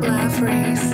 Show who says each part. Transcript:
Speaker 1: Love race.